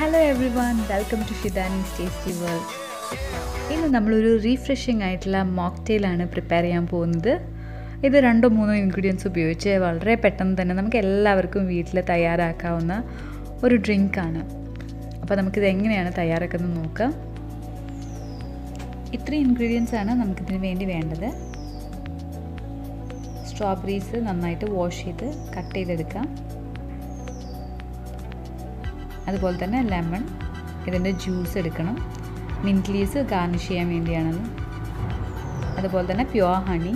Hello everyone welcome to Shidanis tasty world ഇന്ന് നമ്മളൊരു refreshing ആയിട്ടുള്ള മോക്ടെയിലാണ് പ്രിപ്പയർ ചെയ്യാൻ പോകുന്നത്. ഇത് രണ്ടോ മൂന്നോ ഇൻഗ്രീഡിയൻസ് ഉപയോഗിച്ച് വളരെ പെട്ടെന്ന് തന്നെ നമുക്ക് എല്ലാവർക്കും വീട്ടിൽ തയ്യാറാക്കാവുന്ന ഒരു ഡ്രിങ്കാണ് അപ്പോൾ നമുക്കിത് എങ്ങനെയാണ് തയ്യാറാക്കുന്നത് നോക്കാം. ഇത്രയും ഇൻഗ്രീഡിയൻസ് ആണ് നമുക്കിതിന് വേണ്ടി വേണ്ടത്. സ്ട്രോബെറീസ് നന്നായിട്ട് വാഷ് ചെയ്ത് കട്ട് ചെയ്തെടുക്കാം. അതുപോലെ തന്നെ ലെമൺ ഇതിന്റെ ജ്യൂസ് എടുക്കണം. മിന്റ് ലീസ് ഗാർണിഷ് ചെയ്യാൻ വേണ്ടിയാണത്. അതുപോലെ തന്നെ പ്യുവർ ഹണി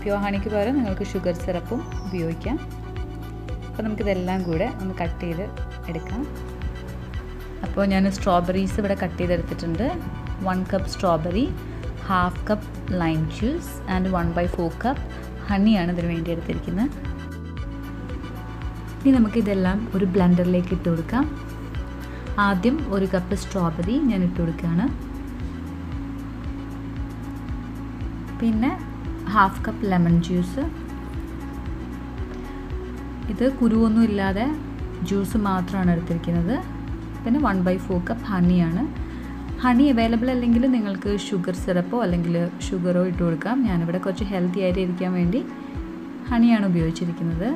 പ്യുവർ ഹണിക്ക് പകരം നിങ്ങൾക്ക് ഷുഗർ സിറപ്പും ഉപയോഗിക്കാം. അപ്പോൾ നമുക്കിതെല്ലാം കൂടെ ഒന്ന് കട്ട് ചെയ്ത് എടുക്കാം. അപ്പോൾ ഞാൻ സ്ട്രോബെറീസ് ഇവിടെ കട്ട് ചെയ്തെടുത്തിട്ടുണ്ട്. One cup strawberry half cup lime juice and one by four cup ഹണിയാണ് ഇതിന് വേണ്ടി എടുത്തിരിക്കുന്നത്. ഇനി നമുക്കിതെല്ലാം ഒരു ബ്ലെൻഡറിലേക്ക് ഇട്ട് കൊടുക്കാം. ആദ്യം ഒരു കപ്പ് സ്ട്രോബെറി ഞാൻ ഇട്ട് കൊടുക്കുകയാണ്. പിന്നെ ഹാഫ് കപ്പ് ലെമൺ ജ്യൂസ് ഇത് കുരുവൊന്നും ഇല്ലാതെ ജ്യൂസ് മാത്രമാണ് എടുത്തിരിക്കുന്നത്. പിന്നെ വൺ ബൈ ഫോർ കപ്പ് ഹണിയാണ് ഹണി അവൈലബിൾ അല്ലെങ്കിൽ നിങ്ങൾക്ക് ഷുഗർ സിറപ്പോ അല്ലെങ്കിൽ ഷുഗറോ ഇട്ട് കൊടുക്കാം. ഞാനിവിടെ കുറച്ച് ഹെൽത്തി ആയിട്ട് ഇരിക്കാൻ വേണ്ടി ഹണിയാണ് ഉപയോഗിച്ചിരിക്കുന്നത്.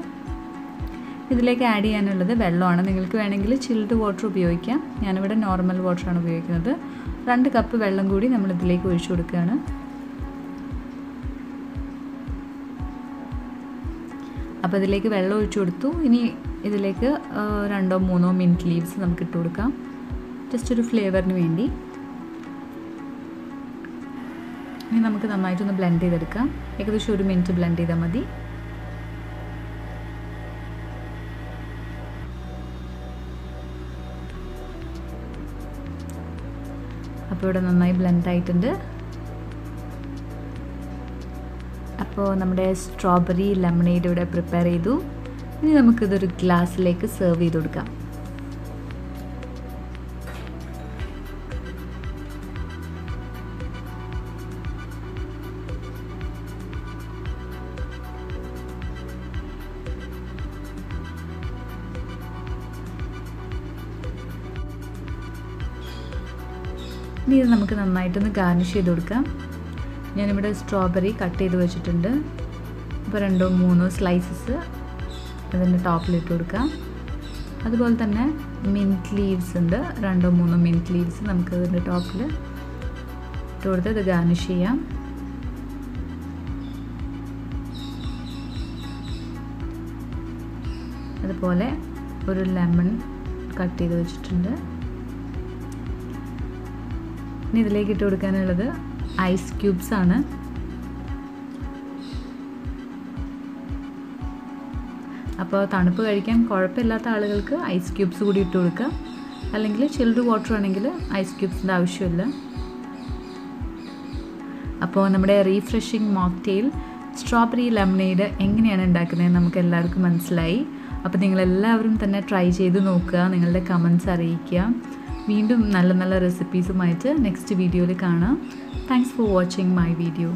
ഇതിലേക്ക് ആഡ് ചെയ്യാനുള്ളത് വെള്ളമാണ്. നിങ്ങൾക്ക് വേണമെങ്കിൽ ചിൽഡ് വാട്ടർ ഉപയോഗിക്കാം. ഞാനിവിടെ നോർമൽ വാട്ടറാണ് ഉപയോഗിക്കുന്നത്. രണ്ട് കപ്പ് വെള്ളം കൂടി നമ്മൾ ഇതിലേക്ക് ഒഴിച്ചു കൊടുക്കുകയാണ്. അപ്പോൾ ഇതിലേക്ക് വെള്ളം ഒഴിച്ചു കൊടുത്തു. ഇനി ഇതിലേക്ക് രണ്ടോ മൂന്നോ മിന്റ് ലീവ്സ് നമുക്ക് ഇട്ട് കൊടുക്കാം. ജസ്റ്റ് ഒരു ഫ്ലേവറിന് വേണ്ടി. ഇനി നമുക്ക് നന്നായിട്ടൊന്ന് ബ്ലെൻഡ് ചെയ്തെടുക്കാം. ഏകദേശം ഒരു മിനിറ്റ് ബ്ലെൻഡ് ചെയ്താൽ മതി. അപ്പോൾ ഇവിടെ നന്നായി ബ്ലെൻഡ് ആയിട്ടുണ്ട്. അപ്പോൾ നമ്മുടെ സ്ട്രോബെറി ലെമണേഡ് ഇവിടെ പ്രിപ്പയർ ചെയ്തു. ഇനി നമുക്കിതൊരു ഗ്ലാസ്സിലേക്ക് സെർവ് ചെയ്ത് കൊടുക്കാം. ഇനി ഇത് നമുക്ക് നന്നായിട്ടൊന്ന് ഗാർണിഷ് ചെയ്ത് കൊടുക്കാം. ഞാനിവിടെ സ്ട്രോബെറി കട്ട് ചെയ്ത് വെച്ചിട്ടുണ്ട്. അപ്പോൾ രണ്ടോ മൂന്നോ സ്ലൈസസ് അതിന്റെ ടോപ്പിലിട്ട് കൊടുക്കാം. അതുപോലെ തന്നെ മിന്റ് ലീവ്സ് ഉണ്ട്. രണ്ടോ മൂന്നോ മിന്റ് ലീവ്സ് നമുക്ക് അതിന്റെ ടോപ്പിൽ ഇട്ട് കൊടുത്ത് ഇത് ഗാർണിഷ് ചെയ്യാം. അതുപോലെ ഒരു ലെമൺ കട്ട് ചെയ്ത് വെച്ചിട്ടുണ്ട്. ഇനി ഇതിലേക്ക് ഇട്ട് കൊടുക്കാനുള്ളത് ഐസ് ക്യൂബ്സ് ആണ്. അപ്പോൾ തണുപ്പ് കഴിക്കാൻ കുഴപ്പമില്ലാത്ത ആളുകൾക്ക് ഐസ് ക്യൂബ്സ് കൂടി ഇട്ട് കൊടുക്കാം അല്ലെങ്കിൽ ചിൽഡ് വാട്ടർ ആണെങ്കിൽ ഐസ് ക്യൂബ്സിന്റെ ആവശ്യമില്ല. അപ്പോൾ നമ്മുടെ റീഫ്രഷിംഗ് മോക്ടെയിൽ സ്ട്രോബെറി ലെമനേഡ് എങ്ങനെയാണ് ഉണ്ടാക്കുന്നത് നമുക്ക് എല്ലാവർക്കും മനസ്സിലായി. അപ്പോൾ നിങ്ങളെല്ലാവരും തന്നെ ട്രൈ ചെയ്ത് നോക്കുക. നിങ്ങളുടെ കമൻസ് അറിയിക്കുക. വീണ്ടും നല്ല നല്ല റെസിപ്പീസുമായിട്ട് നെക്സ്റ്റ് വീഡിയോയിൽ കാണാം. Thanks for watching my video